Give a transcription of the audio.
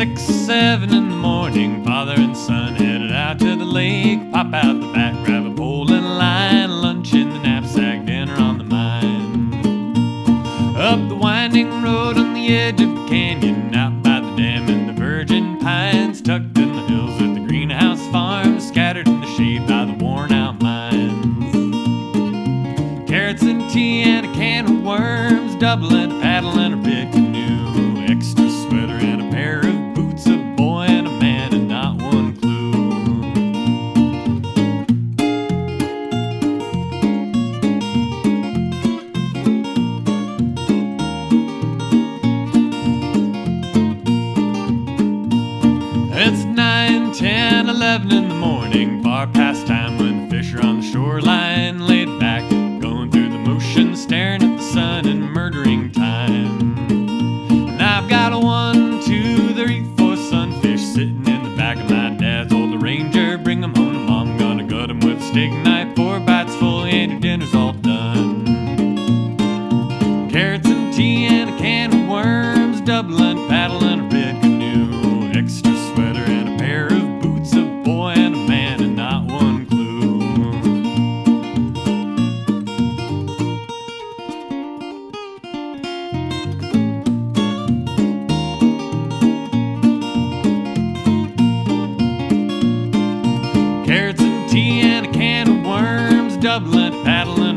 six, seven in the morning, father and son headed out to the lake. Pop out the back, grab a pole and a line, lunch in the knapsack, dinner on the mind. Up the winding road on the edge of the canyon, out by the dam and the virgin pines, tucked in the hills at the greenhouse farm, scattered in the shade by the worn out mines. Carrots and tea and a can of worms, doubling a paddle and a big It's 9, 10, 11 in the morning, far past time when fish are on the shoreline, laid back, going through the motion, staring at the sun and murdering time. And I've got a one, two, three, four sunfish sitting in the back of my dad's old Ranger. Bring 'em home mom, gonna gut 'em with a steak knife, four bites full, and your dinner's all done. shoveling, paddling.